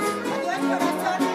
Gracias.